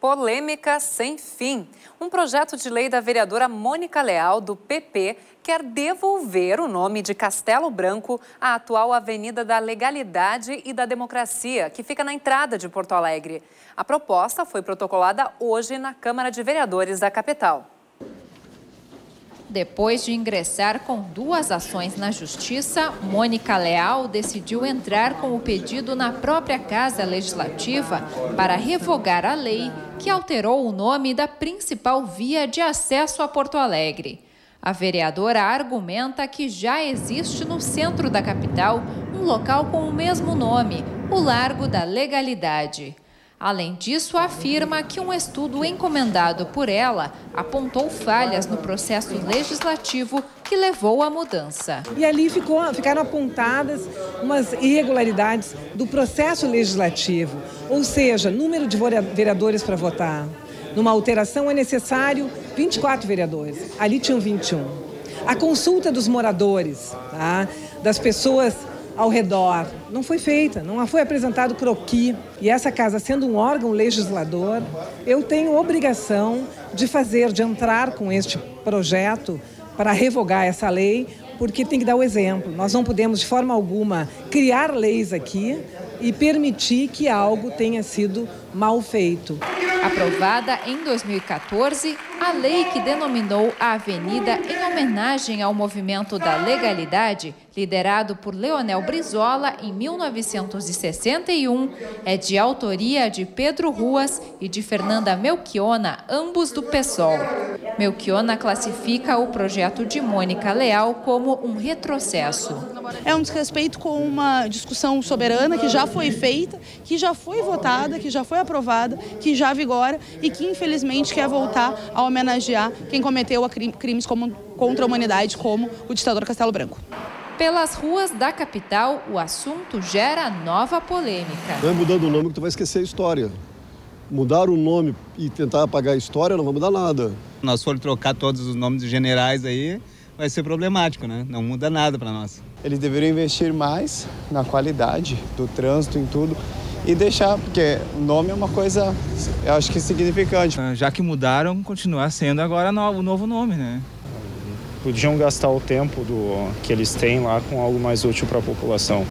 Polêmica sem fim. Um projeto de lei da vereadora Mônica Leal, do PP, quer devolver o nome de Castelo Branco à atual Avenida da Legalidade e da Democracia, que fica na entrada de Porto Alegre. A proposta foi protocolada hoje na Câmara de Vereadores da capital. Depois de ingressar com duas ações na Justiça, Mônica Leal decidiu entrar com o pedido na própria Casa Legislativa para revogar a lei que alterou o nome da principal via de acesso a Porto Alegre. A vereadora argumenta que já existe no centro da capital um local com o mesmo nome, o Largo da Legalidade. Além disso, afirma que um estudo encomendado por ela apontou falhas no processo legislativo que levou à mudança. E ali ficou, ficaram apontadas umas irregularidades do processo legislativo, ou seja, número de vereadores para votar. Numa alteração é necessário 24 vereadores, ali tinham 21. A consulta dos moradores, tá? das pessoas ao redor. Não foi feita, não foi apresentado croqui. E essa casa, sendo um órgão legislador, eu tenho obrigação de fazer, de entrar com este projeto para revogar essa lei, porque tem que dar o exemplo. Nós não podemos, de forma alguma, criar leis aqui e permitir que algo tenha sido mal feito. Aprovada em 2014, a lei que denominou a avenida em homenagem ao movimento da legalidade, liderado por Leonel Brizola em 1961, é de autoria de Pedro Ruas e de Fernanda Melchiona, ambos do PSOL. Melchiona classifica o projeto de Mônica Leal como um retrocesso. É um desrespeito com uma discussão soberana que já foi feita, que já foi votada, que já foi aprovada, que já vigora e que infelizmente quer voltar a homenagear quem cometeu crimes contra a humanidade, como o ditador Castelo Branco. Pelas ruas da capital, o assunto gera nova polêmica. Não é mudando o nome que tu vai esquecer a história. Mudar o nome e tentar apagar a história não vai mudar nada. Nós for trocar todos os nomes de generais aí, vai ser problemático, né? Não muda nada para nós. Eles deveriam investir mais na qualidade do trânsito, em tudo e deixar, porque o nome é uma coisa, eu acho que significante. Ah, já que mudaram, continuar sendo agora o novo nome, né? Podiam gastar o tempo do, que eles têm lá com algo mais útil para a população.